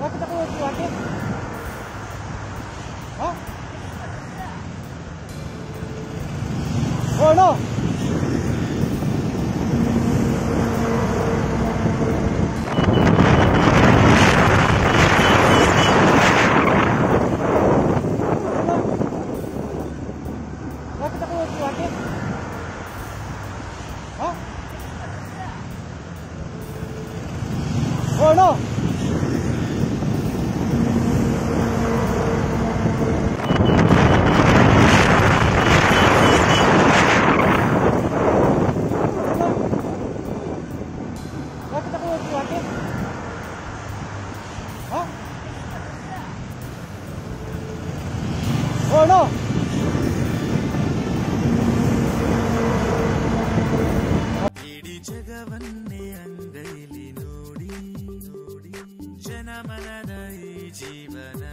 Waktu takutnya lagi. no! ಹೋಗೋಣ ಇಡೀ ಜಗವನ್ನೇ ಅಂಗೈಲಿ ನೋಡಿ ನೋಡಿ ಜನಮನದ ಈ ಜೀವನ